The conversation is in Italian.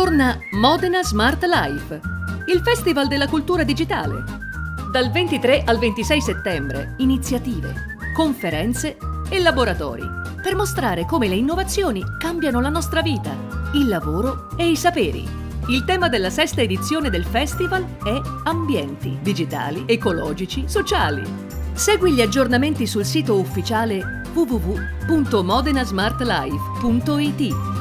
Torna Modena Smart Life, il festival della cultura digitale. Dal 23 al 26 settembre, iniziative, conferenze e laboratori per mostrare come le innovazioni cambiano la nostra vita, il lavoro e i saperi. Il tema della sesta edizione del festival è Ambienti digitali, ecologici, sociali. Segui gli aggiornamenti sul sito ufficiale www.modenasmartlife.it.